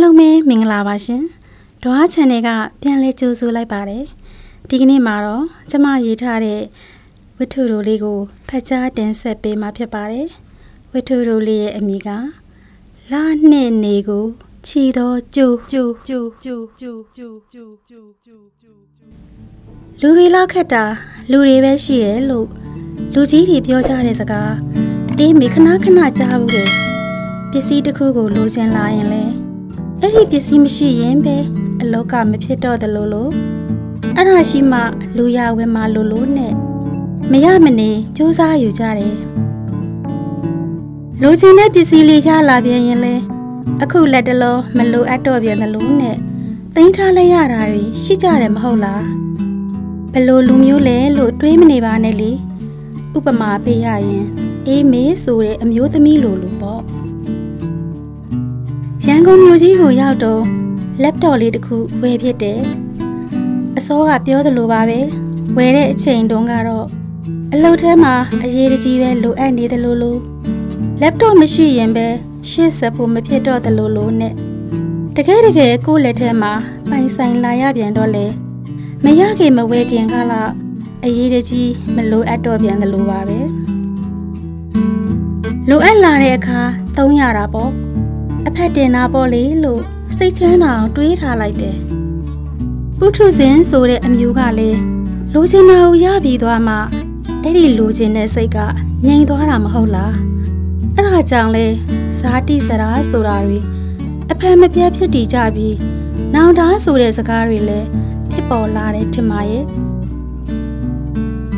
အားလုံးပဲမင်္ဂလာပါရှင်။ဒွား channel ကပြန်လဲကြိုဆိုလိုက်ပါတယ်။ဒီကနေ့မှာတော့ကျမရေးထားတဲ့ဝတ္ထုတို့လေးကိုဖတ်ကြားတင်ဆက်ပေးမှာဖြစ်ပါတယ်။ဝတ္ထုတို့လေးရဲ့အမည်ကလာနှစ်နေကိုခြီသောကျူကျူကျူကျူကျူကျူကျူကျူကျူကျူလူတွေလောက်ခက်တာလူတွေပဲရှိတယ်လို့လူကြီးတွေပြောကြတဲ့စကားအေးမေခဏခဏကြားဘူးတယ်ပစ္စည်းတစ်ခုကိုလိုချင်လာရင်လဲ အဲ့ဒီပစ္စည်းမရှိရင်ပဲအလောကမဖြစ်တော့တယ်လို့လို့အဲ့ဒါရှိမှလူရဝင်မှလို့လို့နဲ့မရမနေစူးစမ်းယူကြတယ်လိုချင်တဲ့ပစ္စည်းလေးရလာပြန်ရင်လဲအခုလက်တလုံးမလိုအပ်တော့ပြန်တယ်လို့နဲ့တင်ထားလိုက်ရတာတွေရှိကြတယ်မဟုတ်လားဘလို့လူမျိုးလဲလို့တွေးမနေပါနဲ့လေဥပမာပေးရရင်အေးမေးဆိုတဲ့အမျိုးသမီးလိုလိုပေါ့ ရန်ကုန်မြို့ကြီးကိုရောက်တော့ laptop လေးတစ်ခုဝယ်ဖြစ်တယ်အစောကပြောသလိုပါပဲဝယ်တဲ့အချိန်တုန်းကတော့အလုပ်ထဲမှာအရေးတကြီးပဲလိုအပ်နေတယ်လို့လို့ laptop မရှိရင်ပဲရှေ့ဆက်ဖို့မဖြစ်တော့တယ်လို့လို့နဲ့တကယ်တကယ်ကိုယ့်လက်ထဲမှာပိုင်ဆိုင်လာရပြန်တော့လေမရခင်မဝယ်ခင်ကလာအရေးတကြီးမလိုအပ်တော့ပြန်တယ်လို့ပါပဲလိုအပ်လာတဲ့အခါသုံးရတာပေါ့ အဖက်တင်တာပေါ့လေလို့စိတ်ချမ်းသာအောင်တွေးထားလိုက်တယ်ပုထုဇဉ်ဆိုတဲ့အမျိုးကလည်းလိုချင်တာကိုရပြီးသွားမှအဲ့ဒီလိုချင်တဲ့စိတ်ကငြိမ်သွားတာမဟုတ်လားအဲ့ဒါကြောင့်လဲဇာတိစရာဆိုတာတွေအဖက်မပြတ်ဖြစ်တည်ကြပြီးနောင်တဆိုတဲ့စကားတွေလည်းဖြစ်ပေါ်လာတယ်ထင်ပါရဲ့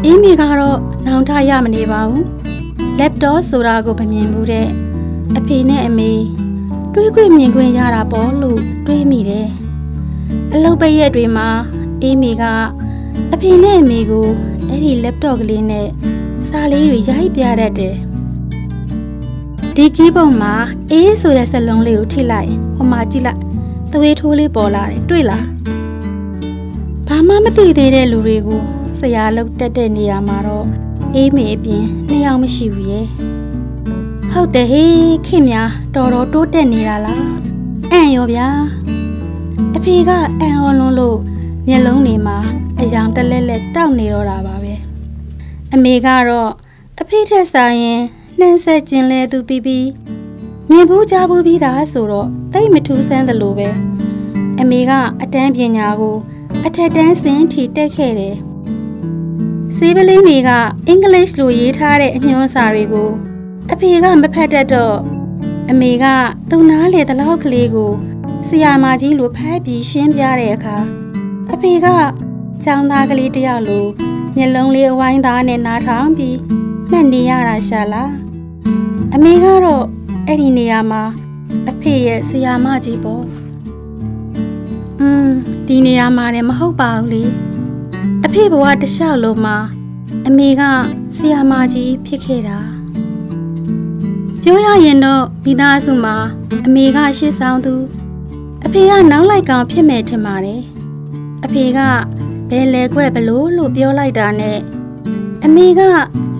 အင်းမီကတော့နောင်တရမနေပါဘူး laptop ဆိုတာကိုမမြင်ဘူးတဲ့အဖေနဲ့အမေ တွေးခွင့်မြင်ခွင့်ရတာပေါ့လို့တွေးမိတယ်အလုပ်ပိတ်ရက်တွေမှာအေးမီကအဖေနဲ့အမေကိုအဲ့ဒီ laptop ကလေးနဲ့စာလေးတွေရိုက်ပြတတ်တယ်ဒီကီးပုံမှာအေးဆိုတဲ့စက်လုံးလေးကိုထိလိုက်ဟိုမှာကြည့်လိုက်သွေးထိုးလေးပေါ်လာတယ်တွေ့လားဘာမှမသိသေးတဲ့လူတွေကိုဆရာလောက်တက်တဲ့နေရာမှာတော့အေးမေအပြင်နှစ်ယောက်မရှိဘူးရဲ့ ဟုတ်တယ်ဟေးခင်များတော်တော်တိုးတက်နေတာလားအံ့ရောဗျာအဖေကအံ့ဩလွန်းလို့မျက်လုံးတွေမှာအယောင်တလဲလဲတောက်နေတော့တာပါပဲအမေကတော့အဖေထက်ဆိုင်ရင်နှမ်းဆက်ကျင်လဲသူပြီးပြီးမြင်ဘူးကြားဘူးပြီးသားဆိုတော့တိတ်မထူးဆန်းသလိုပဲအမေကအတန်းပညာကိုအထက်တန်းစင်ထီတက်ခဲ့တယ်ဆေးပလင်းတွေကအင်္ဂလိပ်လိုရေးထားတဲ့အညွှန်းစာတွေကို အဖေကမဖတ်တတ်တော့အမေကသူ့နားလေတလောက်ကလေးကိုဆရာမကြီးလိုဖတ်ပြီးရှင်းပြတဲ့အခါအဖေကចောင်းသားကလေးတယောက်လိုမျက်လုံးလေးအဝိုင်းသားနဲ့နားထောင်ပြီးမှတ်နေရတာရှာလားအမေကတော့အဲ့ဒီနေရာမှာအဖေရဲ့ဆရာမကြီးပေါ့อืมဒီနေရာမှာလည်းမဟုတ်ပါဘူးလေအဖေဘဝတလျှောက်လုံးမှာအမေကဆရာမကြီးဖြစ်ခဲ့တာ ပြောရရင်တော့မိသားစုမှာအမေကရှစ်ဆောင်သူအဖေကနောက်လိုက်ကောင်ဖြစ်မယ်ထင်ပါတယ်အဖေကဘယ်လဲခွဲ့ဘလို့လို့ပြောလိုက်တာနဲ့အမေက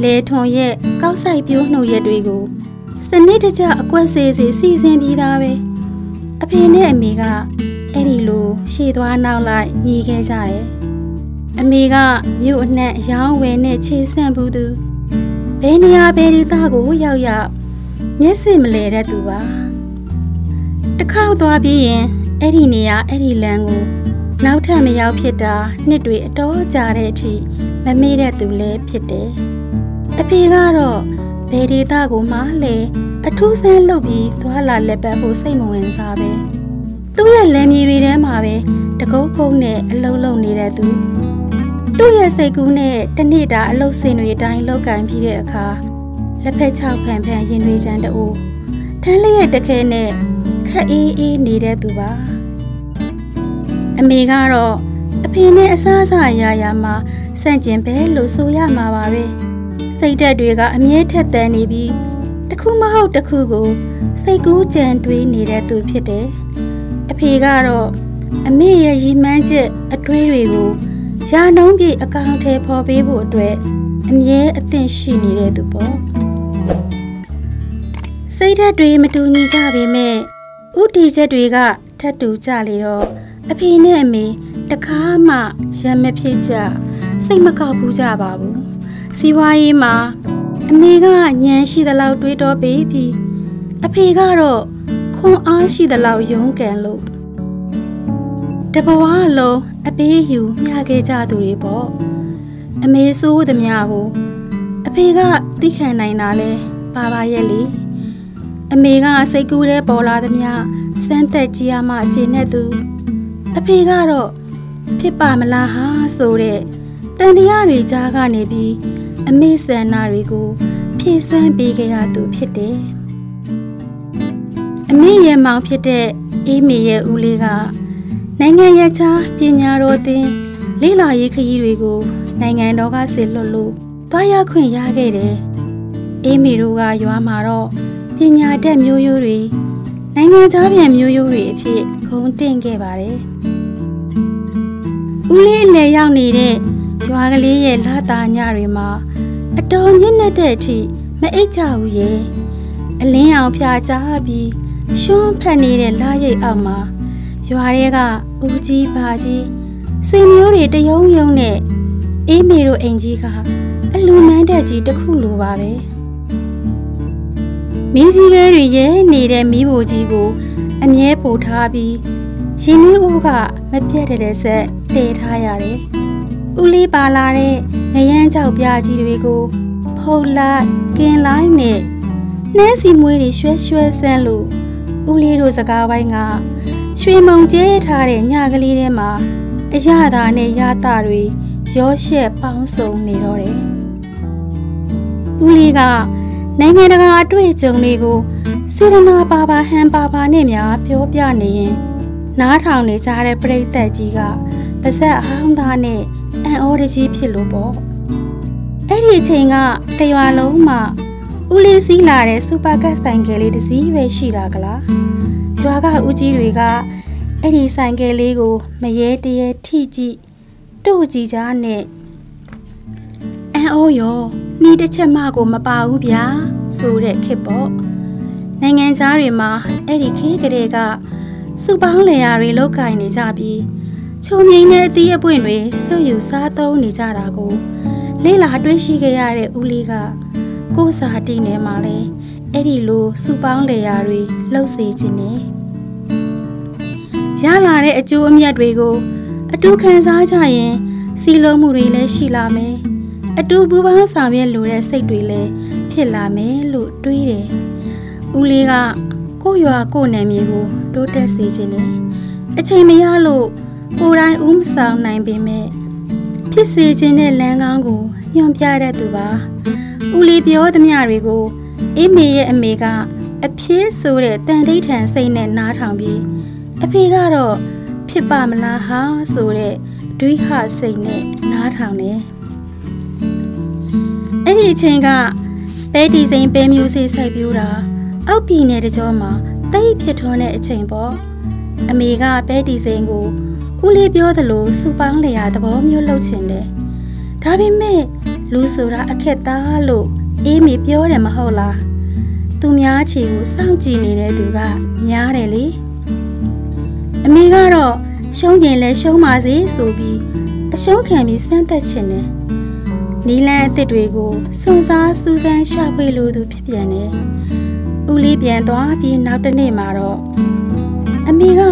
လေထုံရဲ့ကောက်ဆိုင်ပြိုးနှုတ်ရက်တွေကိုစနစ်တကျအကွက်စေးစေးစီစဉ်ပြီးသားပဲအဖေနဲ့အမေကအဲ့ဒီလိုရှေ့သွားနောက်လိုက်ညီခဲ့ကြတယ်အမေကမြို့အနှံ့ရောင်းဝယ်နဲ့ခြေဆန့်ဘူးသူဘယ်နေရာဘယ်ဒေသကိုရောက်ရောက် မျက်စိမလဲတဲ့သူပါတစ်ခေါက်သွားပြီးရင်အဲ့ဒီနေရာအဲ့ဒီလမ်းကိုနောက်ထပ်မရောက်ဖြစ်တာနှစ်တွေအတော်ကြာတဲ့အထိမမေ့တဲ့သူလည်းဖြစ်တယ်အဖေကတော့ဘယ်ဒေသကိုမှလည်းအထူးဆန်းလုပ်ပြီးသွားလာလက်ပတ်ဖို့စိတ်မဝင်စားပဲသူ့ရဲ့လမ်းမြေတွေထဲမှာပဲတကုတ်ကုန်းနဲ့အလုံးလုံးနေတဲ့သူသူ့ရဲ့စိတ်ကူးနဲ့တနေ့တာအလုတ်စင်တွေအတိုင်းလောက်ကင်ပြီးတဲ့အခါ လက်ဖက်ချောက်ဖန်ဖန်ရင်တွေချမ်းတူထမ်းလျက်တခဲနဲ့ခက်အေးအေးနေတဲ့သူပါအမေကတော့အဖေနဲ့အစားအစာရာရာမှာစန့်ကျင်ပဲလို့ဆိုရမှာပါပဲစိတ်ဓာတ်တွေကအမြဲထက်သန်နေပြီးတခုမဟုတ်တခုကိုစိတ်ကူးကြံတွေးနေတဲ့သူဖြစ်တယ်အဖေကတော့အမေရဲ့ရည်မှန်းချက်အတွေးတွေကိုရာနှုံးပြည့်အကောင်ထဲပေါ်ပေးဖို့အတွက်အမြဲအသင့်ရှိနေတဲ့သူပေါ့ စိတ်ဓာတ်တွေမတူညီကြပေမဲ့ဥတီချက်တွေကထထက်တူကြလေတော့အဖေနဲ့အမေတခါမှရံမဖြစ်ကြစိတ်မကောက်ဘူးကြပါဘူးစီးပွားရေးမှာအမေကညံရှိသလောက်တွေးတောပေးပြီးအဖေကတော့ခွန်အားရှိသလောက်ယုံကန်လို့တဘဝလုံးအပေးယူမျှခဲ့ကြသူတွေပေါ့အမေဆိုးသမျှကိုအ ဖေကသိခံနိုင်တာလဲပါပါရဲ့လေအမေကစိတ်ကူးတဲ့ပေါ်လာသမျှစမ်းသက်ကြည့်ရမှကျင်တဲ့သူအဖေကတော့ဖြစ်ပါမလားဟာဆိုတဲ့တန်တရားတွေကြားကနေပြီးအမေဆန္ဒတွေကိုဖြည့်ဆွမ်းပေးခဲ့ရသူဖြစ်တယ်အမေရဲ့မောင်ဖြစ်တဲ့အေးမေရဲ့ဦးလေးကနိုင်ငံရခြားပညာတော်သင်လေးလာရေးခရီးတွေကိုနိုင်ငံတော်ကဆေလွတ်လို့ သွားရခွင့်ရခဲ့တယ်အေးမေတို့ကရွာမှာတော့ပညာတတ်မျိုးရိုးတွေနိုင်ငံခြားပြန်မျိုးရိုးတွေအဖြစ်ခုံတင်ခဲ့ပါတယ်ဦးလေးအလဲရောက်နေတဲ့ရွာကလေးရဲ့လာတာညတွေမှာအတော်ညစ်တဲ့အထိမအိတ်ကြဘူးရဲ့အလင်းအောင်ဖြာချပြီးရှွန်းဖက်နေတဲ့လာရိတ်အောက်မှာရွာတွေကဦးကြီးပါကြီးဆွေမျိုးတွေတယုံယုံနဲ့အေးမေတို့အိမ်ကြီးက အလူမန်းတက်ကြီးတစ်ခုလိုပါပဲမင်းကြီးကဲတွေရဲနေတဲ့မိဖို့ကြီးကို အမြဲပို့ထားပြီးရင်မီးဦးကမပြတ်တဲ့ဆက်တည်ထားရတယ်။ဦးလေးပါလာတဲ့ငရမ်းကြောက်ပြားကြီးတွေကိုဖုတ်လိုက်ကင်လိုက်နဲ့နှဲစီမွေးတွေရွှဲရွှဲဆန်းလို့ဦးလေးတို့စကားပိုင်းကရွှေမုံကျဲထားတဲ့ညကလေးထဲမှာအရသာနဲ့ရတာတွေရောရှက်ပေါင်းစုံနေတော့တယ်။ ဦးလေးကနိုင်ငံတကာအတွေ့အကြုံတွေကိုစေရနာပါပါဟန်ပါပါနဲ့များပြောပြနေရင်နားထောင်နေကြတဲ့ပရိသတ်ကြီးကပါဇက်အဟောင်းသားနဲ့အံ့ဩတကြီးဖြစ်လို့ပေါ့အဲ့ဒီအချိန်ကတရွာလုံးမှာဦးလေးစီးလာတဲ့စူပါကတ်ဆိုင်ကယ်လေးတစ်စီးပဲရှိတာကလားရွာကဦးကြီးတွေကအဲ့ဒီဆိုင်ကယ်လေးကိုမရဲတရဲထိကြည့်တို့ကြည့်ကြနဲ့အ န်အိုးရောနှီးတစ်ချက်မှကိုမပါဘူးဗျာဆိုတဲ့ခစ်ပေါ့နိုင်ငံသားတွေမှာအဲ့ဒီခေးကလေးကစုပေါင်းလျာတွေလောက်ကင်နေကြပြီးချုံငိမ့်တဲ့အသီးအပွင့်တွေဆွယူစားသုံးနေကြတာကိုလေ့လာတွေ့ရှိခဲ့ရတဲ့ဦးလေးကကိုယ်စာတီနေမှာလဲအဲ့ဒီလိုစုပေါင်းလျာတွေလှုပ်စေခြင်းနဲ့ရလာတဲ့အကျိုးအမြတ်တွေကို အတူခံစားကြရင်စီလုံးမှုတွေလည်းရှိလာမယ် အတူပူပေါင်းဆောင်ရွက်လိုတဲ့စိတ်တွေလည်းဖြစ်လာမယ်လို့တွေးတယ်ဦးလေးကကိုရွာကိုနယ်မြေကိုတိုးတက်စေခြင်းနဲ့အချိန်မရလို့ကိုယ်တိုင်ဦးမဆောင်နိုင်ပေမဲ့ဖြစ်စေခြင်းနဲ့လမ်းကောင်းကိုညွှန်ပြတတ်သူပါဦးလေးပြောသမျှတွေကိုအေးမေရဲ့အမေကအဖြစ်ဆိုတဲ့တန်တိထန်စိတ်နဲ့နားထောင်ပြီးအဖေကတော့ဖြစ်ပါမလားဟာဆိုတဲ့ဒွိခစိတ်နဲ့နားထောင်တယ် အဲ့ဒီအချိန်ကပဲတီစိန်ပဲမျိုးစေ့စိုက်ပြူးတာအောက်ပြည်နယ်တကြောမှာတိတ်ဖြစ်ထွန်းတဲ့အချိန်ပေါ့အမေကပဲတီစိန်ကိုဦးလေးပြောသလိုစူပေါင်းလျာသဘောမျိုးလှုပ်ချင်တယ်ဒါပေမဲ့လူဆိုတာအခက်သားလို့အေးမေပြောတယ်မဟုတ်လားသူများချီကိုစောင့်ကြည့်နေတဲ့သူကများတယ်လေအမေကတော့ရှုံးကျင်လဲရှုံးပါစေဆိုပြီးအရှုံးခံပြီးစမ်းသက်ချင်တယ် နီလန်အစ်စ်တွေကိုစွန်စားစူးစမ်းရှာဖွေလိုသူဖြစ်ပြန်တယ်ဦးလေးပြန်သွားပြီးနောက်တစ်နေ့မှာတော့အမေက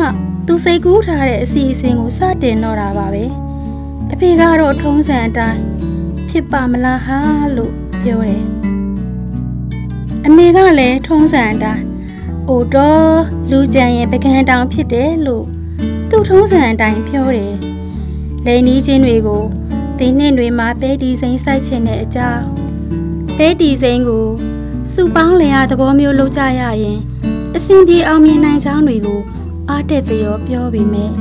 သူစိတ်ကူးထားတဲ့အစီအစဉ်ကိုစတင်တော့တာပါပဲအဖေကတော့ထုံးစံအတိုင်းဖြစ်ပါမလားဟာလို့ပြောတယ်အမေကလည်းထုံးစံအတိုင်းအိုတော့လူကြံရဲ့ပကံတောင်ဖြစ်တယ်လို့သူထုံးစံအတိုင်းပြောတယ်လိန်နီးချင်းတွေကို တင်းနှင့်တွေမှာပဲဒီစိမ်းစိုက်ခြင်းတဲ့အကြောင်းပဲဒီစိမ်းကိုစုပေါင်းလျာသဘောမျိုးလုပ်ကြရရင်အစဉ်ပြေအောင်မြင်နိုင်ကြောင်းတွေကိုအားတက်သရောပြောပေမဲ့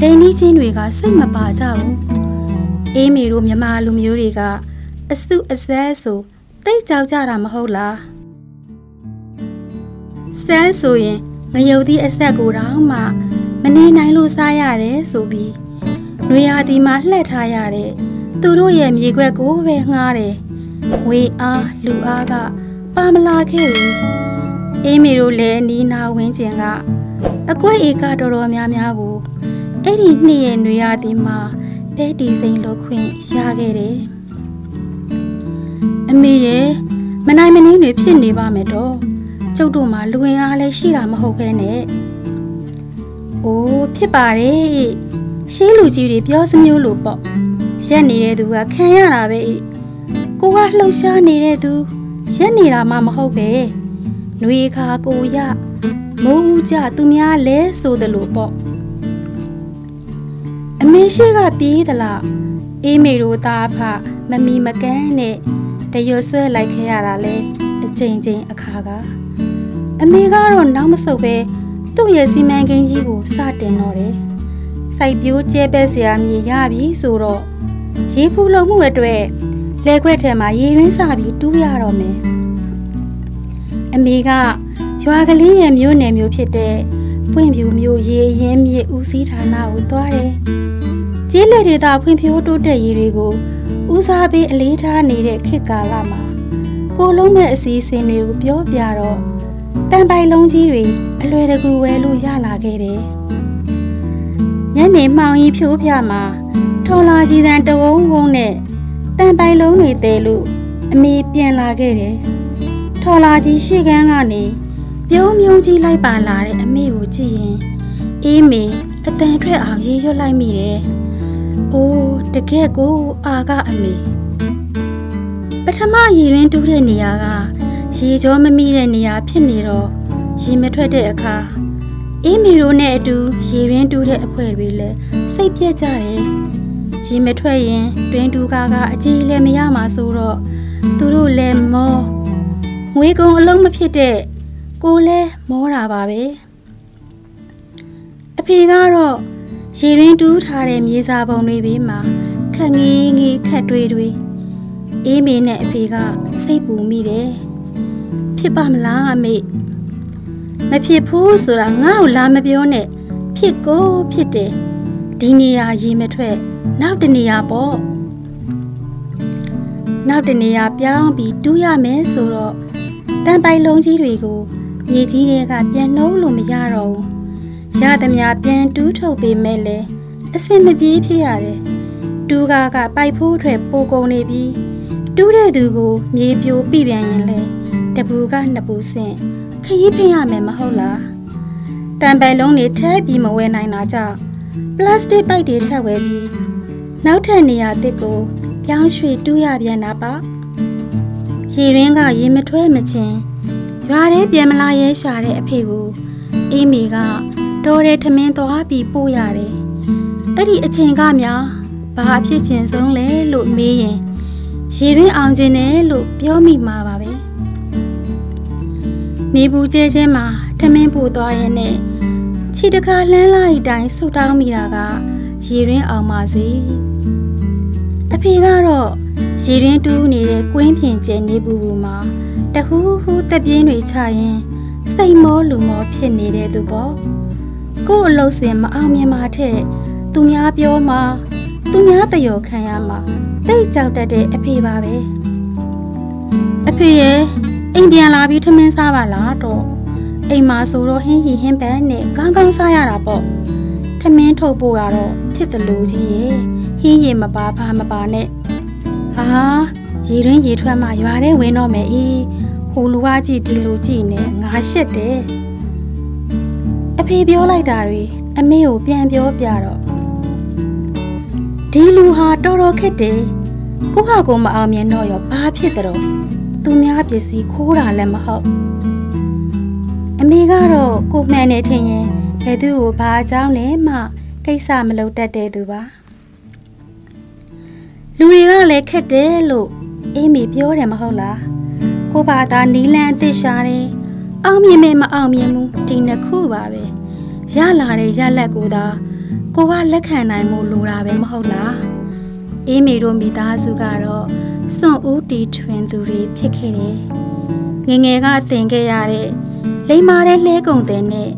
လိန်နီးချင်းတွေကစိတ်မပါကြဘူးအေးမီတို့မြမလူမျိုးတွေကအစုအစဲဆိုတိတ်ကြောက်ကြတာမဟုတ်လားဆဲဆိုရင်ငရုတ်သီးအဆက်ကိုတောင်မှမနေနိုင်လို့စားရတယ်ဆိုပြီး နွေရာသီမှာလှည့်ထားရတဲ့သူတို့ရဲ့မြေခွက်ကိုပဲငှားတယ်ဝေအားလူအားကပါမလာခဲ့ဘူးအေးမီတို့လည်းနီးနာဝင်းကျင်ကအကွက်ဧကတော်တော်များများကိုအဲ့ဒီနှစ်ရဲ့နွေရာသီမှာဘဲတီစိန်လို့ခွင့်ရခဲ့တယ်အမေရဲ့မနိုင်မနှင်းတွေဖြစ်နေပါမယ်တော့ကျုပ်တို့မှာလူဝင်အားလည်းရှိတာမဟုတ်ဘဲနဲ့အိုးဖြစ်ပါတယ် ရှေးလူကြီးတွေပြောစမျိုးလို့ပေါ့ရက်နေတဲ့သူကခံရတာပဲကိုကလှုပ်ရှားနေတဲ့သူရက်နေတာမှမဟုတ်ပဲနှွေခါကိုရမိုးဦးကြသူများလဲဆိုတယ်လို့ပေါ့အမေရှိကပြေးသလားအေးမေတို့သားဖမမီမကန်းနဲ့တရွဆွဲလိုက်ခဲ့ရတာလဲအချိန်ချင်းအခါကအမေကတော့နောက်မဆုတ်ပဲသူ့ရဲ့စီမံကိန်းကြီးကိုစတင်တော့တယ် စိုက်ပျိုးကျဲပဲဆရာမြေရပြီဆိုတော့ရေဖူလုံမှုအတွက်လဲခွက်ထဲမှာရေရင်းစပြီးတူးရတော့မယ်အမေကရွာကလေးရဲ့မြို့နယ်မျိုးဖြစ်တဲ့ပွင့်ပြူမျိုးရေရင်မြေဦးစီးဌာနကိုသွားတယ်။ကျေးလက်ဒေသဖွံ့ဖြိုးတိုးတက်ရေးတွေကိုဦးစားပေးအလေးထားနေတဲ့ခေတ်ကာလမှာကိုလုံးမဲ့အစီအစဉ်တွေကိုပြောပြတော့တန်ပိုင်လုံးကြီးတွေအလွယ်တကူဝယ်လို့ရလာခဲ့တယ်။ ညနေမှောင်ကြီးဖြိုးပြမှာထော်လာကြီးတန်တဝုံဝုံနဲ့တန်ပိုင်လုံးတွေတဲလို့အမေပြန်လာခဲ့တယ်။ထော်လာကြီးရှေ့ကန်းကနေပြုံးမြုံကြီးလိုက်ပါလာတဲ့အမေကိုကြည့်ရင်အေးမေအတန်ထွက်အောင်ရေရွတ်လိုက်မိတယ်။အိုးတကယ်ကိုအာကအမေပထမရေရင်းတူးတဲ့နေရာကရေကြောမမိတဲ့နေရာဖြစ်နေတော့ရေမထွက်တဲ့အခါ အေးမီတို့နဲ့အတူရေရင်းတူးတဲ့အဖွဲတွေလည်းစိတ်ပြက်ကြတယ်။ရေမထွက်ရင်တွင်တူကားကအကြီးလည်းမရမှာဆိုတော့သူတို့လည်းမောငွေကုန်အလုံးမဖြစ်တဲ့ကိုလဲမောတာပါပဲအဖေကတော့ရေရင်းတူးထားတဲ့မြေစာပုံတွေဘေးမှာခက်ငေးငေးခက်တွေးတွေအေးမေနဲ့အဖေကစိတ်ပူမိတယ်ဖြစ်ပါမလားအမေ မဖြစ်ဘူးဆိုတာငါ့ကိုလာမပြောနဲ့ဖြစ်ကိုဖြစ်တယ်ဒီနေရာရေမထွက်နောက်တနေရာပေါ့နောက်တနေရာပြောင်းပြီးတူးရမယ်ဆိုတော့တန်ပိုင်လုံးကြီးတွေကိုမြေကြီးတွေကပြန်နှုံးလို့မရတော့ဘူးရသမျှပြန်တူးထုတ်ပေးမဲ့လေအစင်မပြေးဖြစ်ရတယ်တူးကားကပိုက်ဖိုးထွက်ပိုကုန်နေပြီးတူးတဲ့သူကို မြေပြိုပြပြန်ရင်လေတပူကနှစ်ပူဆင့် ခရီးဖင်ရမယ်မဟုတ်လားတန်ပိုင်လုံးတွေထဲပြီးမဝဲနိုင်တာကြောင့်ပလတ်စတစ်ပိုက်တွေထပ်ဝဲပြီးနောက်ထပ်နေရာတစ်ကိုပြောင်းရွှေ့တူးရပြန်တာပါရေရင်းကရေမထွဲမချင်းရွာထဲပြန်မလာရဲရှာတဲ့အဖေကိုအေးမီကတော်တဲ့ထမင်းသွားပြီးပို့ရတယ်။အဲ့ဒီအချိန်ကများဘာအဖြစ်ချင်းဆုံးလဲလို့မေးရင်ရေရင်းအောင်ခြင်းနဲ့လို့ပြောမိမှာပါပဲ။ နေဘူးကျဲချင်းမှာထမင်းပို့သွားရင်နဲ့ခြေတကားလှမ်းလိုက်တိုင်းဆူတောင်းမိတာကရေရင်းအောင်ပါစေ။အဖေကတော့ရေရင်းတူးနေတဲ့ကွင်းပြင်ကျဲနေဘူးဘူးမှာတဟူးဟူးတက်ပြင်းတွေချရင်စိတ်မောလူမောဖြစ်နေတဲ့သူပေါ့ကို့အလုပ်စင်မအောင်မြင်ပါထက်သူများပြောမှာသူများတယောခံရမှာတိတ်ကြောက်တတ်တဲ့အဖေပါပဲအဖေရဲ့ အိမ်ပြန်လာပြီးထမင်းစားပါလားတော့အိမ်မှာဆိုတော့ဟင်းရီဟင်းပန်းနဲ့ကောင်းကောင်းစားရတာပေါ့ထမင်းထုတ်ဖို့ရတော့ဖြစ်တယ်လို့ကြီးရဲ့ဟင်းရီမပါဘာမပါနဲ့ဟာရေတွင်းရေထွက်မှရွာထဲဝင်တော့မယ်အေးဟိုလူကကြည့်ဒီလူကြည့်နေငါရှက်တယ်အဖေပြောလိုက်တာတွေအမေကိုပြန်ပြောပြတော့ဒီလူဟာတော်တော်ခက်တယ်ကိုဟာကိုမအောင်မြင်တော့ရောဘာဖြစ်တယ်တော့ သူများပစ္စည်းခိုးတာလည်းမဟုတ်အမေကတော့ကိုမှန်နေထင်ရင်ဘယ်သူ့ကိုဘာအကြောင်းလဲမှကိစ္စမလုပ်တတ်တဲ့သူပါလူတွေကလည်းခက်တယ်လို့အေးမီပြောတယ်မဟုတ်လားကိုဘာသာနီလန်အသစ်ရှာတယ်အောင်မြင်မယ်မအောင်မြင်ဘူးဒီနှစ်ခုပါပဲရလာတဲ့ရလက်ကိုသာကိုကလက်ခံနိုင်မှုလိုတာပဲမဟုတ်လားအေးမီတို့မိသားစုကတော့ စွန့်ဦးတီထွင်သူတွေဖြစ်ခဲ့တယ်ငငယ်ကသင်ခဲ့ရတဲ့လိမ္မာတဲ့လှဲကုံတဲ့နဲ့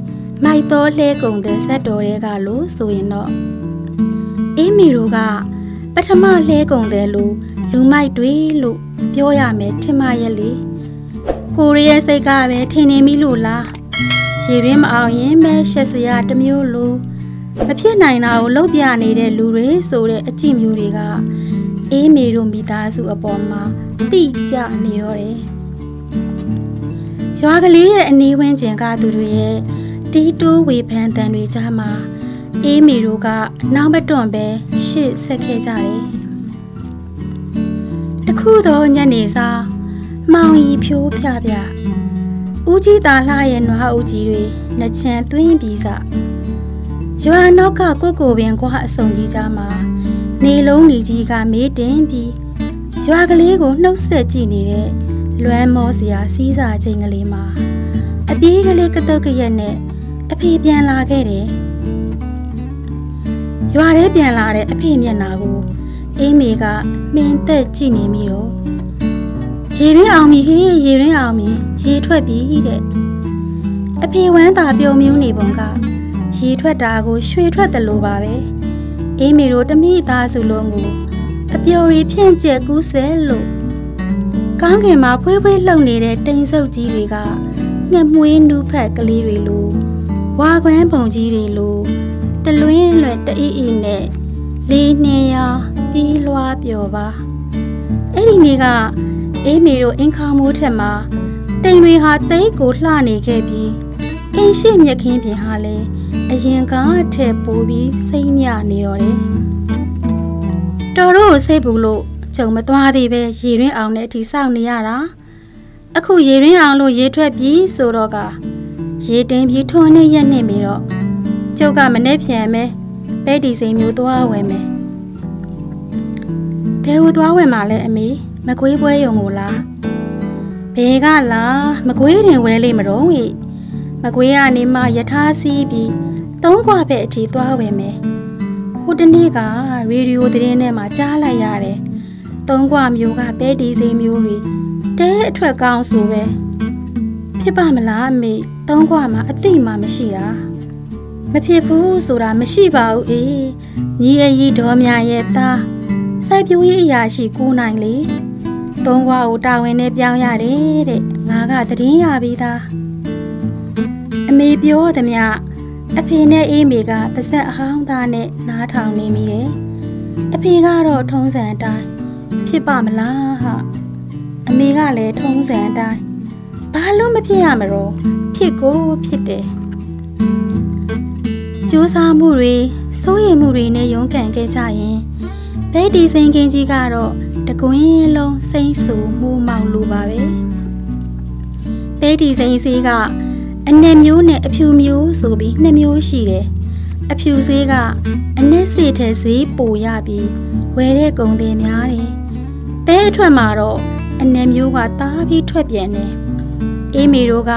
မိုက်သောလှဲကုံတဲ့ဇက်တော်တွေကလို့ဆိုရင်တော့အေးမီတို့ကပထမလှဲကုံတဲ့လူလူမိုက်တွေလို့ပြောရမယ်ထင်မရဲ့လေကိုရီးယားစိတ်ကပဲထင်နေပြီလို့လားရရေရင်းမအောင်ရင်မဲရှက်စရာတစ်မျိုးလိုမဖြစ်နိုင်တာကိုလှုပ်ပြနေတဲ့လူတွေဆိုတဲ့အကြည့်မျိုးတွေက အေးမေတို့မိသားစုအပေါ်မှာတိကျနေတော့တယ်ရွာကလေးရဲ့အနီးဝန်းကျင်ကသူတွေရဲ့တီးတိုးဝေဖန်တန်တွေကြားမှာအေးမေတို့ကနောက်မတွန့်ပဲရှေ့ဆက်ခဲ့ကြတယ်တခုတော့ညနေစာမောင်ရီဖြိုးဖြပြဦးကြီးသားလှရဲ့နွားဦးကြီးတွေလက်ချံသွင်းပြီးစရွာနောက်ကကိုကိုပင်ကွာအစုံကြီးကြားမှာ နေလုံးနေကြီးကမေးတင်ပြီးရွာကလေးကိုနှုတ်ဆက်ကြည့်နေတဲ့လွမ်းမောစရာစီးစာချိန်ကလေးမှာအပြေးကလေးကတုတ်ကရက်နဲ့အဖေပြန်လာခဲ့တယ်ရွာထဲပြန်လာတဲ့အဖေမျက်နှာကိုအေးမေကမင်းသက်ကြည့်နေမိတော့ရေရင်းအောင်ပြီဟေးရေရင်းအောင်ပြီရေထွက်ပြီတဲ့အဖေဝမ်းသာပြုံမြူးနေပုံကရေထွက်တာကိုရွှေထွက်တယ်လို့ပါပဲ အေးမေတို့တမိသားစုလုံးကိုအပျော်ရီဖြန့်ကျက်ကူးဆဲလို့ကောင်းကင်မှာဖွေးဖွေးလှုပ်နေတဲ့တိမ်ဆုပ်ကြီးတွေကငှက်မွေးနူးဖက်ကလေးတွေလိုဝါခွမ်းပုံကြီးတွေလိုတလွင်းလွယ်တအီအီနဲ့လေးနှင်းရပြီးလွားပျော်ပါအဲ့ဒီနေ့ကအေးမေတို့အင်ခါမိုးထက်မှာတိမ်တွေဟာတိတ်ကိုလှနေခဲ့ပြီးအင်းရှိမြက်ခင်းပြင်ဟာလည်း အရင်ကထက်ပိုပြီးစိတ်ညနေတော့တယ်တော်တို့စိတ်ဘူးလို့ကြုံမသွားသေးပဲရေရင်းအောင်နဲ့အထီစောင့်နေရတာအခုရေရင်းအောင်လို့ရေထွက်ပြီးဆိုတော့ကရေတင်းပြီးထွန်းနေရက်နေပြီတော့ကျုပ်ကမနဲ့ပြန်မဲပဲဒီစိန်မျိုးသွားဝယ်မယ်ဘယ်ဟိုသွားဝယ်မှာလဲအမေမကွေးပွဲယုံကိုလားဘယ်ကလားမကွေးတင်ဝဲလေးမတော့ဟိမကွေးကနေမှယထာစီးပြီး သုံးခွပဲအထိသွားဝယ်မယ်ဟိုတနေ့ကရေဒီယိုသတင်းထဲမှာကြားလိုက်ရတယ်သုံးခွမျိုးကပဲဒီစိန်မျိုးတွေတဲအထွက်ကောင်းဆိုပဲဖြစ်ပါမလားအမေသုံးခွမှာအသိမှမရှိတာမဖြစ်ဘူးဆိုတာမရှိပါဘူးအေးညီအကြီးဒေါ်မြရဲ့သားစိုက်ပျိုးရေးအရာရှိကိုနိုင်လေသုံးခွကိုတာဝန်နဲ့ပြောင်းရတယ်တဲ့ငါကသတင်းရပြီးသားအမေပြောသမျှ အဖေနဲ့အေးမေကပါဇက်အဟောင်းသားနဲ့နားထောင်နေမိတယ်အဖေကတော့ထုံးစံအတိုင်းဖြစ်ပါမလားဟာအမေကလည်းထုံးစံအတိုင်းဘာလို့မဖြစ်ရမလို့ဖြစ်ကိုဖြစ်တယ်ကြိုးစားမှုတွေစိုးရိမ်မှုတွေနဲ့ရုန်းကန်ခဲ့ကြရင်ဘဲဒီစိန်ကင်းကြီးကတော့တကွင်းလုံးစိမ့်ဆူမှုမောင်လိုပါပဲဘဲဒီစိန်စီက အနက်မျိုးနဲ့အဖြူမျိုးဆိုပြီးနှစ်မျိုးရှိတယ်အဖြူဈေးကအနက်စီထဲဈေးပိုရပြီးဝယ်တဲ့ကုန်တွေများတယ်ဘဲအထွက်မှာတော့အနက်မျိုးကတားပြီးထွက်ပြန်တယ်အေးမီတို့က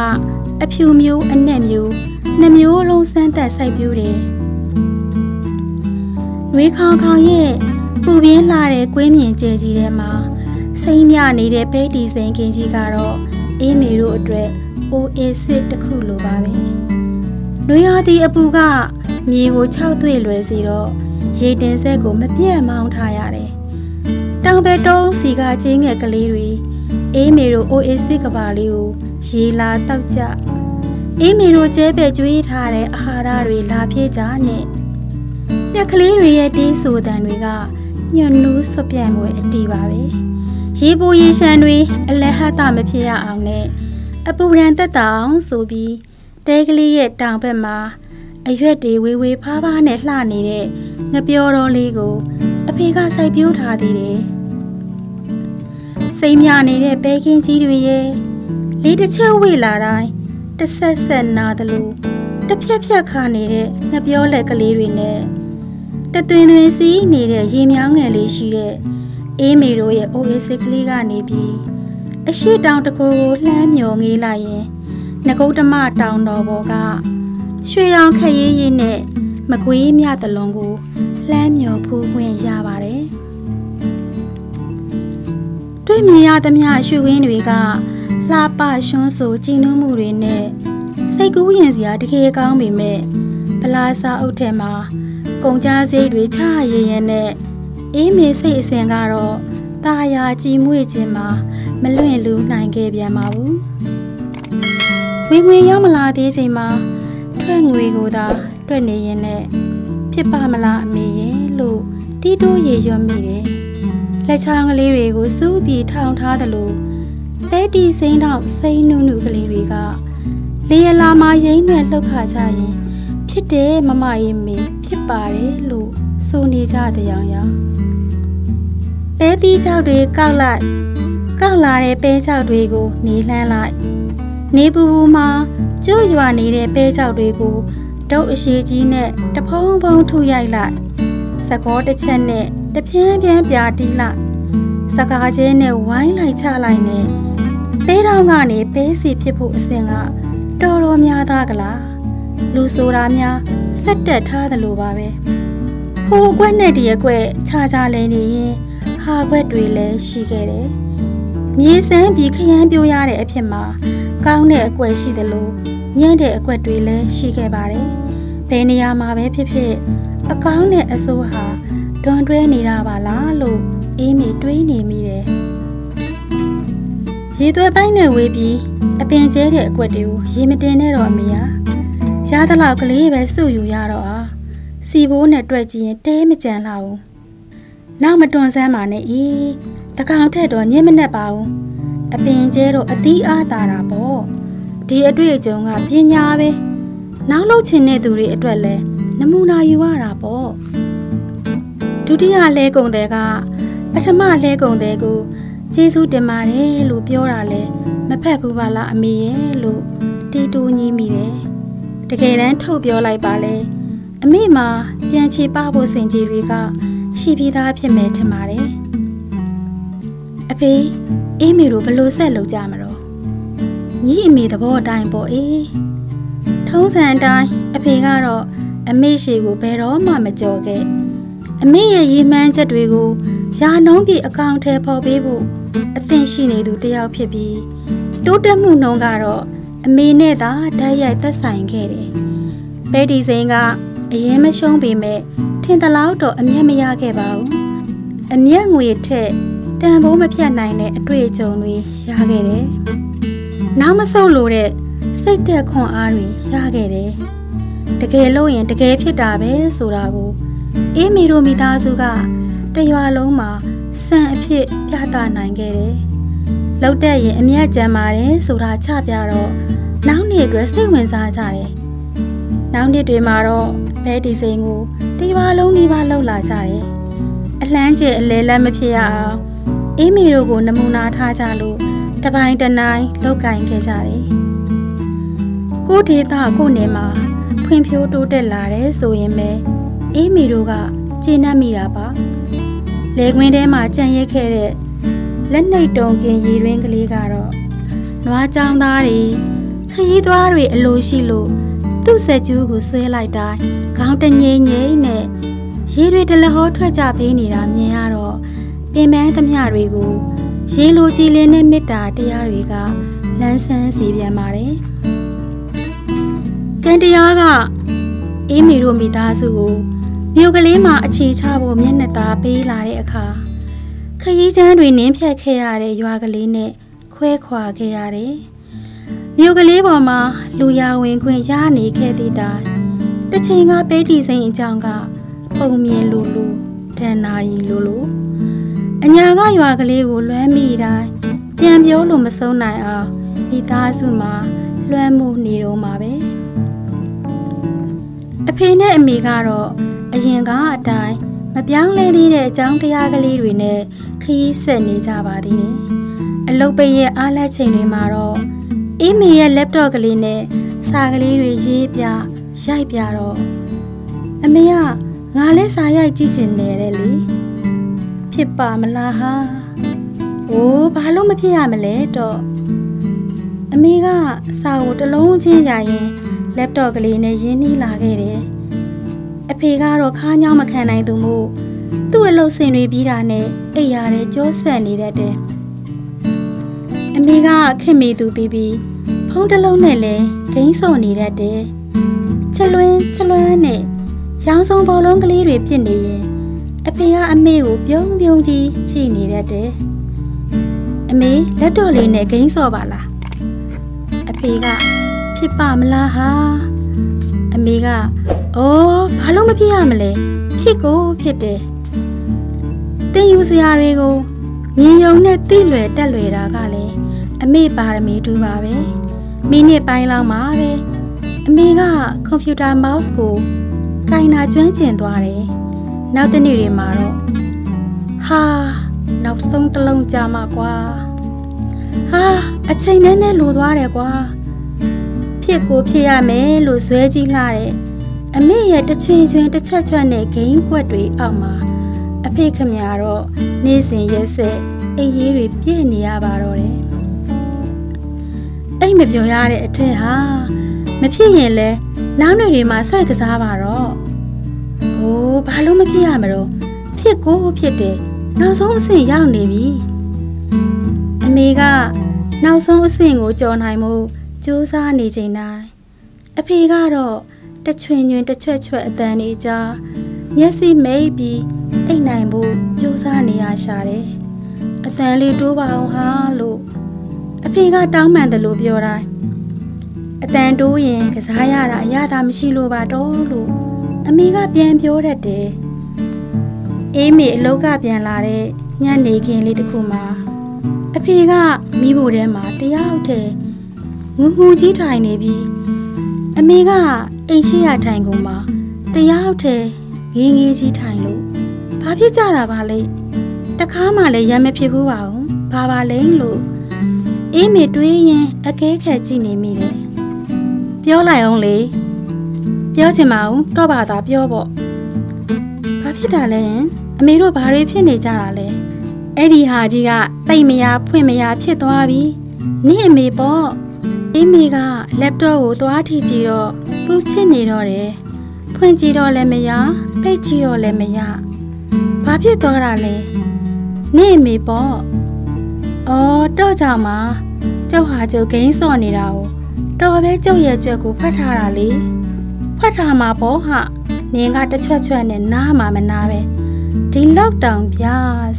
အဖြူမျိုးအနက်မျိုးနှစ်မျိုးလုံးစမ်းသက်စိုက်ပျိုးတယ်။နှွေးခေါင်ခေါင်ရဲ့ပူပြင်းလာတဲ့ကွင်းမြင်ကျဲကြီးထဲမှာစိမ့်မြနေတဲ့ပဲတီစိန်ကင်းကြီးကတော့အေးမေတို့အတွက် အိုအေစစ်တစ်ခုလိုပါပဲ။နှွေးရသည့်အပူကမြေကိုခြောက်သွေ့လွယ်စီတော့ရေတင်ဆက်ကိုမပြတ်မောင်းထားရတယ်။တောင်ဘက်တုံးစီကကျင်းငယ်ကလေးတွေအေးမေတို့အိုအေစစ်ကဘာလေးကိုရေလာတောက်ကြအေးမီတို့ကျဲပဲ့ကျွေးထားတဲ့အာဟာရတွေလာပြေးကြနဲ့။ညက်ကလေးတွေရဲ့တေးဆိုတန်တွေကညွန့်နူးဆွပြန့်ပွဲအတီးပါပဲ။ရေပိုရေရှမ်းတွေအလဟတမဖြစ်ရအောင်နဲ့ အပူရန်တက်တောင်ဆိုပြီးတဲကလေးရဲ့တောင်ဘက်မှာအရွက်တွေဝေဝေဖားဖားနဲ့လှနေတဲ့ငပြောတော်လေးကို အဖေကစိုက်ပျိုးထားသေးတယ်။စိမ်မြနေတဲ့ပဲကင်းကြီးတွေရဲ့လေးတစ်ချက်ဝေလာတိုင်းတဆက်ဆက်နာသလိုတစ်ဖြက်ဖြက်ခါနေတဲ့ငပြောလက်ကလေးတွေနဲ့တသွင်သွင်စီးနေတဲ့ရေမြောင်းငယ်လေးရှိတဲ့အေးမေတို့ရဲ့အိုအေးစစ်ကလေးကနေပြီး အရှိတောင်တကူကိုလှမ်းမြော်ငေးလိုက်ရင်ငကုတ်တမတောင်တော်ဘောကရွှေရောင်ခရီးရည်နဲ့မကွေးမြတလုံးကိုလှမ်းမြော်ဖူးခွင့်ရပါတယ်တွေ့မြင်ရသမျှရွှေဝင်းတွေကလှပရွှန်းဆိုကြည်နူးမှုတွေနဲ့စိတ်ကူးရင်စရာတကယ်ကောင်းပေမဲ့ဗလာစာအုပ်ထဲမှာကုန်ကြစိတ်တွေချရရင်နဲ့အေးမေစိတ်အစဉ်ကတော့ตาယာကြည်မွေ့ခြင်းမှာ မလွင့်လူနိုင်ခဲ့ပြန်ပါဘူးဝင်ငွေရောက်မလာသေးချိန်မှာထွက်ငွေကိုသာတွက်နေရင်နဲ့ဖြစ်ပါမလားအမေရဲ့လို့တီးတိုးရေရွံ့မိတယ်လက်ချောင်းကလေးတွေကိုစူးပြီးထောင်ထားသလိုပဲတီစိမ့်တော့စိမ့်နုနုကလေးတွေကလေရလာမှာရင်းနဲ့လှုပ်ခါကြရင်ဖြစ်တယ်မမရေးမေဖြစ်ပါတယ်လို့ဆိုနေကြတဲ့ရောင်ရောင်ပဲတီချောက်တွေကောက်လိုက် ကောက်လာတဲ့ပဲချောက်တွေကိုနေလှမ်းလိုက်နေပူပူမှာကျွတ်ရွာနေတဲ့ပဲချောက်တွေကိုတုပ်အရှိကြီးနဲ့တဖုံဖုံထုရိုက်လိုက်စကောတစ်ချက်နဲ့တပြန်းပြန်းပြာတီးလိုက်စကားကျဲနဲ့ဝိုင်းလိုက်ချလိုက်နဲ့ပဲတောင်းကနေပဲစီဖြစ်ဖို့အစဉ်ကတော်တော်များသားကလားလူဆိုတာများဆက်တက်ထားတယ်လို့ပါပဲဟိုကွက်နဲ့ဒီကွက်ခြားခြားလဲနေရင်ဟာကွက်တွေလည်းရှိခဲ့တယ် မြေစမ်းပြီးခရမ်းပြိုးရတဲ့အဖြစ်မှာကောင်းတဲ့အကွက်ရှိတယ်လို့ညံ့တဲ့အကွက်တွေလည်းရှိခဲ့ပါတယ်ဘယ်နေရာမှာပဲဖြစ်ဖြစ်အကောင်းနဲ့အဆိုးဟာတွန်တွဲနေတာပါလားလို့အေးမေတွေးနေမိတယ်ရေသွဲပိုင်းနဲ့ဝေးပြီးအပင်ကျဲတဲ့အကွက်တွေကိုရေမတင်နဲ့တော့အမေဟာရသလောက်ကလေးပဲစုယူရတော့အာစီဘိုးနဲ့တွေ့ကြည့်ရင်တဲမကြံလာဘူးနောက်မတွန်ဆန်းပါနဲ့ဤ တကောင်ထက်တော့ညင်မနဲ့ပါဘူးအပင်ကျဲတော့အသီးအားတာတာပေါ့ဒီအတွေ့အကြုံကပညာပဲနောက်လုပ်ချင်တဲ့သူတွေအတွက်လည်းနမူနာယူရတာပေါ့ဒုတိယလဲကုံတဲ့ကပထမလဲကုံတဲ့ကိုကျေးဇူးတင်ပါတယ်လို့ပြောတာလဲမဖက်ဘူးပါလားအမေရဲ့လို့တီတူညီးမိတယ်တကယ်တမ်းထုတ်ပြောလိုက်ပါလေအမေမှာပြန်ချေပဖို့စင်ကြီးတွေကရှိပြီးသားဖြစ်မယ်ထင်ပါတယ်အ ဖေအေးမေတို့ဘလို့ဆက်လုပ်ကြမှာတော့ညီအမေသဘောအတိုင်းပေါ့အေးထုံးစံအတိုင်းအဖေကတော့အမေရှိကိုဘယ်တော့မှမကြော်ခဲ့အမေရဲ့ရည်မှန်းချက်တွေကိုယာနှုံးပြအကောင့်ထဲပေါ်ပေးဖို့အသင်ရှိနေသူတယောက်ဖြစ်ပြီးတိုးတက်မှုနှုန်းကတော့အမေနဲ့သာဓာတ်ရိုက်သက်ဆိုင်ခဲ့တယ်။ပဲဒီစိန်ကအရင်မရှုံးပေမဲ့ထင်သလောက်တော့အမျက်မရခဲ့ပါဘူး။အမျက်ငွေထက် တန်ဖိုးမဖြတ်နိုင်တဲ့အတွေ့အကြုံတွေရခဲ့တယ်။နောက်မဆုတ်လို့တဲ့စိတ်သက်ခွန်အားတွေရခဲ့တယ်။တကယ်လို့ရင်တကယ်ဖြစ်တာပဲဆိုတာကိုအေးမီတို့မိသားစုကတရွာလုံးမှာစံအဖြစ်ပြသနိုင်ခဲ့တယ်။လောက်တဲ့ရင်အမျက်ကြမ်းပါတယ်ဆိုတာချပြတော့နောက်နေ့အတွက်စိတ်ဝင်စားကြတယ်။နောက်နေ့တွေမှာတော့ဘဲဒီစိန်ကိုတရွာလုံးနှီးပါလှုပ်လာကြတယ်။အလှမ်းကျအလဲလက်မဖြစ်ရအောင် အေးမီတို့ကိုနမူနာထားကြလို့တပိုင်းတနိုင်လောက်ကင်ခဲ့ကြတယ်။ကိုဒေတာကိုနေမှာဖွံ့ဖြိုးတိုးတက်လာတယ်ဆိုရင်ပဲအေးမီတို့ကကျေနပ်မိတာပါ။လေကွင်းထဲမှာကြံ့ရက်ခဲ့တဲ့လက်နှိပ်တုံကင်ရည်ရင်းကလေးကတော့နွားချောင်းသားတွေခရီးသွားတွေအလိုရှိလို့သူ့ဆက်ကျူးကိုဆွဲလိုက်တိုင်းခေါင်းတငိမ့်ငိမ့်နဲ့ရေတွေတလဟောထွက်ကြပေးနေတာမြင်ရတော့ပ င်ပန်းသမျှတွေကိုရေလိုကြည်လင်းတဲ့မေတ္တာတရားတွေကလန်းဆန်းစေပြန်ပါတယ်။ကံတရားကအေးမီတို့မိသားစုကိုမြို့ကလေးမှာအခြေချဖို့မျက်နှာသာပေးလာတဲ့အခါခရီးချမ်းတွေနင်းဖြတ်ခဲ့ရတဲ့ရွာကလေးနဲ့ခွဲခွာခဲ့ရတယ်။မြို့ကလေးပေါ်မှာလူရဝင်ခွင့်ရနေခဲ့သည့်တိုင်တစ်ချိန်ကပဲတီစိန်အကြောင်းကပုံမြင်လူလူဒဏ္ဍာရီလူလူ အညာကရွာကလေးကိုလွမ်းမိတိုင်းပြန်ပြောလို့မဆုံးနိုင်အောင်မိသားစုမှာလွှမ်းမိုးနေတော့မှာပဲအဖေနဲ့အမေကတော့အရင်ကအတိုင်းမပြောင်းလဲသေးတဲ့အကြောင်းတရားကလေးတွေနဲ့ခရီးဆက်နေကြပါသေးတယ်။အလုတ်ပိရဲ့အားလက်ချိန်တွေမှာတော့အေးမေရဲ့ laptop ကလေးနဲ့စာကလေးတွေရေးပြရိုက်ပြတော့အမေကငါလည်းစာရိုက်ကြည့်ချင်နေတယ်လေ။ ဖြစ်ပါမလားဟာ။အိုးဘာလို့မဖြစ်ရမလဲတော့။အမေကစာကိုတလုံးချင်းရရင် laptop ကလေးနဲ့ရင်းနှီးလာခဲ့တယ်။အဖေကတော့ခါးညောင်းမခံနိုင်သူမို့သူ့အလုပ်ဆင်တွေပြီးတာနဲ့အိပ်ရတယ်ကြောဆက်နေတတ်တယ်။အမေကခင်မေသူပြီးပြီးဖုံးတစ်လုံးနဲ့လည်းဂိမ်းစော်နေတတ်တယ်။ချက်လွန်းချက်လွန်းနဲ့ရောင်စုံဘောလုံးကလေးတွေပြစ်နေရင် အဖေကအမေကိုပြုံးပြုံးကြီးကြည့်နေတတ်တယ်။အမေလက်တော်လေးနဲ့ဂိမ်းစော်ပါလား။အဖေကဖြစ်ပါမလားဟာအမေကအော်ဘာလို့မဖြစ်ရမလဲဖြစ်ကိုဖြစ်တယ်တင်ယူစရာတွေကိုမြင်ယုံနဲ့သိလွယ်တက်လွယ်တာကလည်းအမေပါရမီတူပါပဲမိနစ်ပိုင်းလောက်မှာပဲအမေကကွန်ပျူတာမောက်စ်ကိုကင်နာကျွမ်းကျင်သွားတယ် နောက်တနေ့တွေမှာတော့ဟာနောက်ဆုံးတစ်လုံးကြာမှာကွာဟာအချိန်နဲ့နဲ့လိုသွားတယ်ကွာဖြစ်ကိုဖြစ်ရမယ်လို့ဇွဲကြီးလှတဲ့အမေရဲ့တချွင်ချွင်တစ်ချက်ချက်နဲ့ဂိမ်းကွက်တွေအောက်မှာအဖေခမရတော့နေ့စဉ်ရက်ဆက်အိမ်ရေးတွေပြည့်နေရပါတော့တယ်အိမ်မပြောရတဲ့အထက်ဟာမဖြစ်ရင်လဲနောက်နေ့တွေမှာစိုက်ကစားပါတော့ ဟိုးဘာလို့မဖြစ်ရမလို့ဖြစ်ကိုဖြစ်တယ်နောက်ဆုံးအဆင့်ရောက်နေပြီအမေကနောက်ဆုံးအဆင့်ကိုကြော်နိုင်မှုစူးစမ်းနေချိန်တိုင်းအဖေကတော့တချွင်ညွင်တချွက်ချွက်အတန်နေကြမျက်စိမိတ်ပြီးအိတ်နိုင်ဖို့စူးစမ်းနေရရှာတယ်အတန်လေးတိုးပါအောင်ဟာလို့အဖေကတောင်းပန်တယ်လို့ပြောတိုင်းအတန်တိုးရင်ကစားရတာအရသာမရှိလို့ပါတော့လို့ အမေကပြန်ပြောတတ်တယ်အေးမေအလောက်ကပြန်လာတဲ့ညနေခင်းလေးတစ်ခုမှာအဖေကမိဖို့ထဲမှာတယောက်တည်းငူငူကြီးထိုင်နေပြီးအမေကအိမ်ရှိရထိုင်ကုန်မှာတယောက်တည်းငင်းငင်းကြီးထိုင်လို့ဘာဖြစ်ကြတာပါလဲတခါမှလည်းရမ်းမဖြစ်ဘူးပါဘူးဘာပါလဲလို့အေးမေတွေးရင်အကဲခက်ကြည့်နေမိတယ်ပြောလိုက်အောင်လေ ပြောချင်ပါဦးတော့ပါသာပြောပေါ့ဘာဖြစ်တာလဲအမေတို့ဘာတွေဖြစ်နေကြတာလဲအဲ့ဒီဟာကြီးကတိတ်မရဖွင့်မရဖြစ်သွားပြီနင့်အမေပေါ့အမေက laptop ကိုသွားထိကြည့်တော့ပူချစ်နေတော့တယ်ဖွင့်ကြည့်တော့လည်းမရပိတ်ကြည့်တော့လည်းမရဘာဖြစ်သွားတာလဲနင့်အမေပေါ့အော်တော့ကြောင်မှာကျုပ်ဟာကျုပ်ဂိမ်းစော့နေတာကိုတော်ပဲကျုပ်ရဲ့ကြွက်ကိုဖတ်ထားတာလေ ဖတ်ထားမှာပေါ့ဟာနင်ကတချွတ်ချွတ်နဲ့နားမှာမနာပဲဒီလောက်တောင်ပြ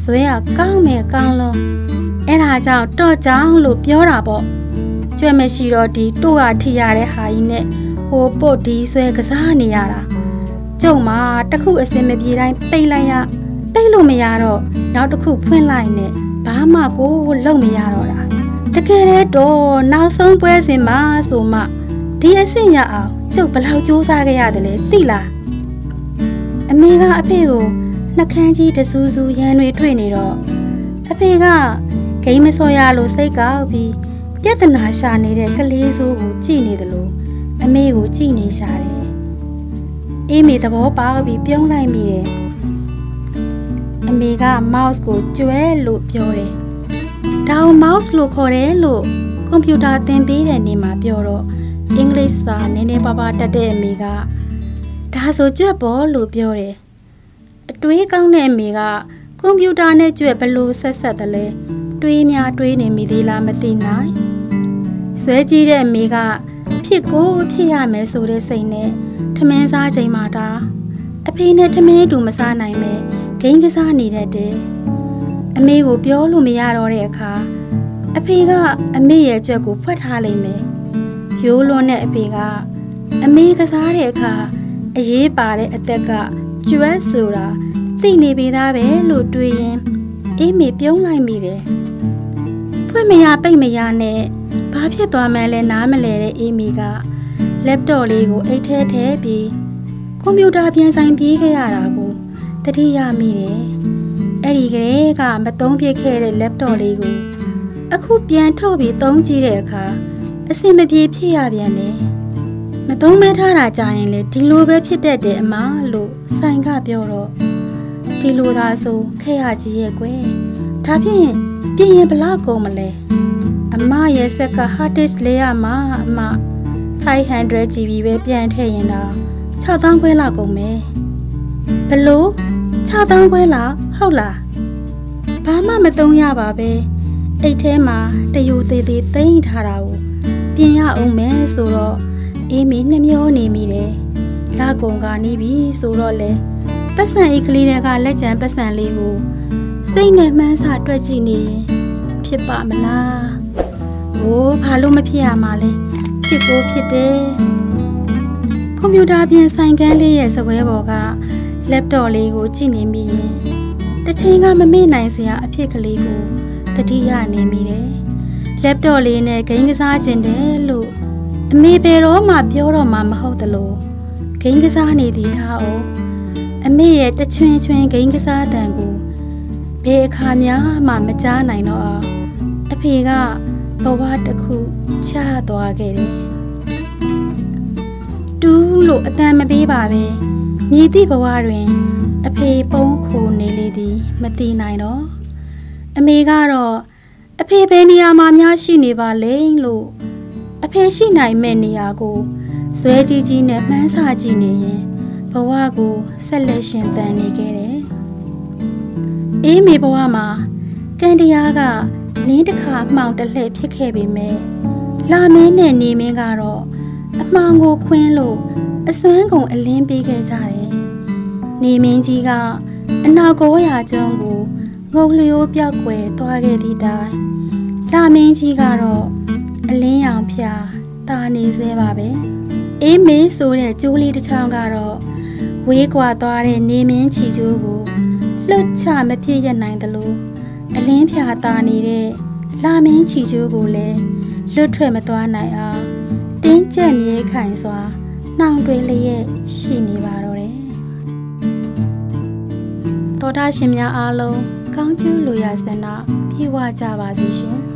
ဇွဲကကောင်းမယ်ကောင်းလုံးအဲ့ဒါကြောင့်တော့ကြောင်လို့ပြောတာပေါ့ကြွက်မရှိတော့ဒီတို့ဟာထိရတဲ့ဟာကြီးနဲ့ဟိုပုတ်ဒီဆွဲကစားနေရတာကျုံမှာတခုအစင်မပြေတိုင်းပိတ်လိုက်ရပိတ်လို့မရတော့နောက်တစ်ခုဖွင့်လိုက်နဲ့ဘာမှကိုလုံမရတော့တာတကယ်တော့နောက်ဆုံးပွဲစဉ်မှာဆိုမှဒီအဆင့်ရအောင် ကျုပ်ဘလောက်စူးစမ်းခဲ့ရတယ်လဲသိလားအမေကအဖေကိုနှကန်းကြီးတဆူဆူရန်တွေတွေ့နေတော့အဖေကဂိမ်းမစော်ရလို့စိတ်ကောက်ပြီးပြဿနာရှာနေတဲ့ကလေးစိုးကိုကြည့်နေတယ်လို့အမေကိုကြည့်နေရှာတယ်အေးမေသဘောပေါက်ပြီးပြုံးလိုက်မိတယ်အမေက mouse ကိုကျွဲလို့ပြောတယ်ဒါကို mouse လို့ခေါ်တယ်လို့ကွန်ပျူတာသင်ပေးတဲ့နေ့မှာပြောတော့ အင်္ဂလိပ်စာနည်းနည်းပါးပါးတတ်တဲ့အမေကဒါဆိုကြွက်ပေါ်လို့ပြောတယ်အတွေးကောင်းတဲ့အမေကကွန်ပျူတာနဲ့ကြွက်ဘလို့ဆက်ဆက်တယ်လဲတွေးများတွေးနေမိသေးလားမသိနိုင်ဆွဲကြီးတဲ့အမေကဖြစ်ကိုဖြစ်ရမယ်ဆိုတဲ့စိတ်နဲ့ထမင်းစားချိန်မှာတာအဖေနဲ့ထမင်းတူမစားနိုင်ပဲဂိမ်းကစားနေတတ်တယ်အမေကိုပြောလို့မရတော့တဲ့အခါအဖေကအမေရဲ့ကြွက်ကိုဖွက်ထားလိုက်မယ် ရိုးလွန်းတဲ့အဖေကအမေကစားတဲ့အခါအရေးပါတဲ့အသက်ကကျွတ်ဆိုတာသိနေပြီသားပဲလို့တွေးရင်အေးမေပြုံးလိုက်မိတယ်ဖွင့်မရပိတ်မရနဲ့ဘာဖြစ်သွားမှန်းလဲနားမလဲတဲ့အေးမီက laptop လေးကိုအိတ်ထဲထည့်ပြီးကွန်ပျူတာပြန်ဆိုင်ပြေးခဲ့ရတာကိုတတိယမိတယ်အဲ့ဒီကလေးကမသုံးပြခဲ့တဲ့ laptop လေးကိုအခုပြန်ထုတ်ပြီးသုံးကြည့်တဲ့အခါ အဆင်မပြေဖြစ်ရပြန်တယ်မသုံးမဲထားတာကြာရင်လေဒီလိုပဲဖြစ်တတ်တယ်အမလို့ဆိုင်ကပြောတော့ဒီလိုသာဆိုခဲ့ရကြီးရဲ့ကွယ်ဒါဖြင့်ပြင်ရင်ဘလောက်ကုန်မလဲအမရဲ့ဆက်က hard disk လေးရမှာအမ 500GB ပဲပြန်ထည့်ရင်တော့6000ခွဲလောက်ကုန်မယ်ဘလို့6000ခွဲလောက်ဟုတ်လားဘာမှမသုံးရပါပဲအိတ်ထဲမှာတယူသေးသေးသိမ့်ထားတာကို ပြင်ရအောင်မယ်ဆိုတော့အေးမီနှမျောနေမိတယ်လာကုံကနေပြီဆိုတော့လေပတ်စံအိတ်ကလေးတွေကလက်ကျန်ပတ်စံလေးကိုစိတ်နဲ့မှန်းစာတွက်ကြည့်နေရင်ဖြစ်ပါမလားဟိုးဘာလို့မဖြစ်ရမှာလဲဖြစ်ကိုဖြစ်တယ်ကွန်ပျူတာပြင်ဆိုင်ကန်းလေးရဲ့စပွဲပေါ်က laptop လေးကိုကြည့်နေမိရင်တစ်ချိန်ကမမေ့နိုင်စရာအဖြစ်ကလေးကိုတတိယနေမိတယ် laptop လေးနဲ့ဂိမ်းကစားခြင်းတယ်လို့အမေဘယ်တော့မှပြောတော့မှမဟုတ်သလိုဂိမ်းကစားနေသည်ထားအောင်အမေရဲ့တချွင်းချွင်းဂိမ်းကစားတန်ကိုဘယ်အခါများမှမကြားနိုင်တော့အောင်အဖေကဘဝတစ်ခုချသွားခဲ့တယ်တူးလို့အတန်မပေးပါပဲမြည်သည့်ဘဝတွင် အဖေပုံးခိုနေလေသည် မသိနိုင်တော့အမေကတော့ အဖေဘယ်နေရာမှာများရှိနေပါလဲလို့အဖေရှိနိုင်မဲ့နေရာကိုဇွဲကြီးကြီးနဲ့မှန်းဆကြည့်နေရင်ဘဝကိုဆက်လက်ရှင်သန်နေခဲ့တယ်။အေးမေဘဝမှာကံတရားကလင်းတစ်ခါမှောင်တလှည့်ဖြစ်ခဲ့ပေမဲ့လာမင်းနဲ့နေမင်းကတော့အမှောင်ကိုခွင်းလို့အစွမ်းကုန်အလင်းပေးခဲ့ကြတယ်။နေမင်းကြီးကအနောက်ကိုရာကျွန်းကို ငုံလျိုးပြောက်ွယ်သွားခဲ့သည့်တိုင်လာမင်းကြီးကတော့အလင်းရောင်ဖြာတာနေသေးပါပဲအေးမေးဆိုတဲ့ကျိုးလေးတစ်ချောင်းကတော့ဝေးကွာသွားတဲ့နေမင်းချီကျိုးကိုလွတ်ချမပြည့်ရနိုင်သလိုအလင်းဖြာတာနေတဲ့လာမင်းချီကျိုးကိုလည်းလွတ်ထွက်မသွားနိုင်အောင်တင်းကျပ်မြေခိုင်စွာနှောင်တွေလျက်ရှိနေပါတော့တယ်သောတာရှင်များအားလုံး ကောင်းကျိုးလိုရာဆန္ဒပြေဝကြပါစေရှင်